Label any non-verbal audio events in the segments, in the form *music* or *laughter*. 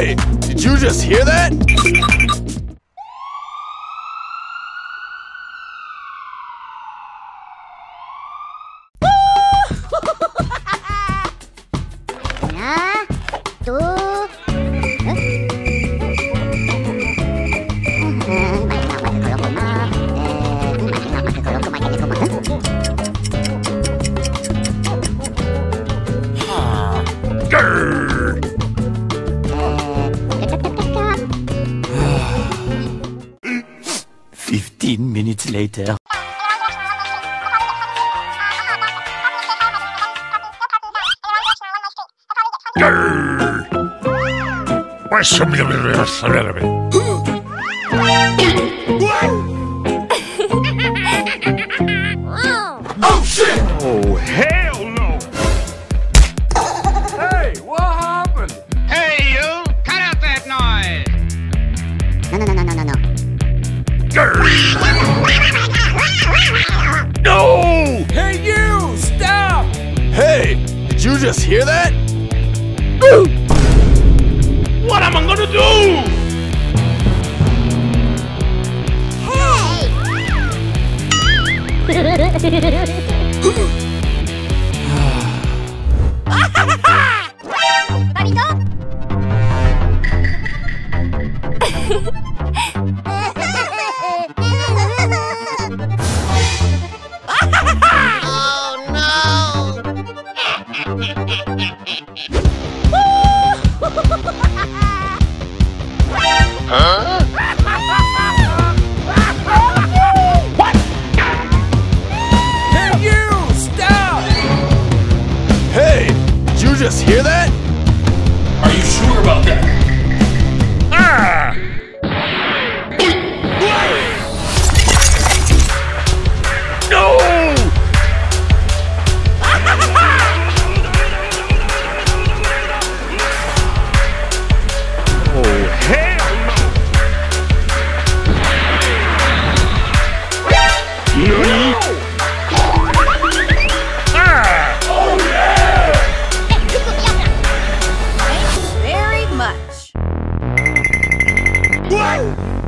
Hey, did you just hear that? *laughs* Una. Later. Oh shit! Oh hell no! Hey, what happened? Hey, you! Cut out that noise! No, no, no, no, no, no, no. You just hear that? What am I gonna do? Hey, *laughs* *laughs* huh? What?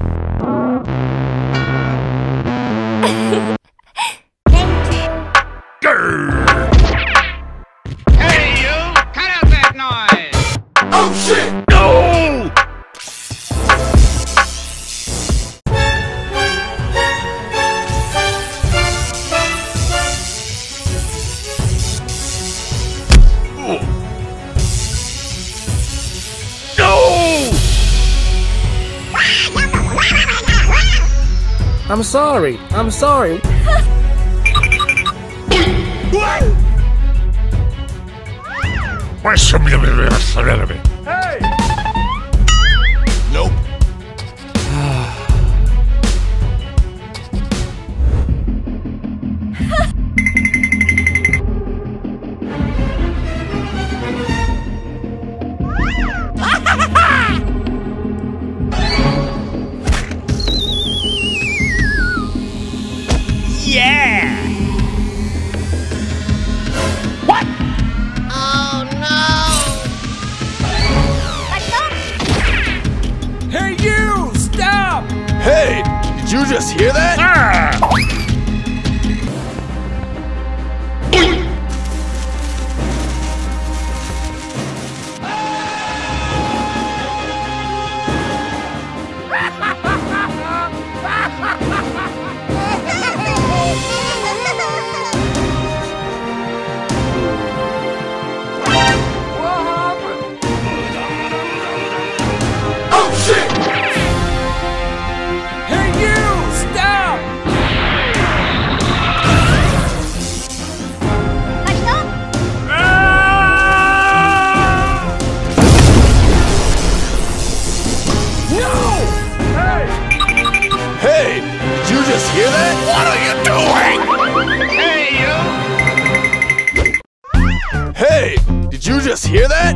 I'm sorry. I'm sorry. Why so many Hey! Just hear that? You? Hey, did you just hear that?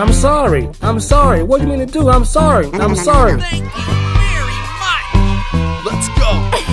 I'm sorry. I'm sorry. What do you mean to do? I'm sorry. I'm sorry. Let's go.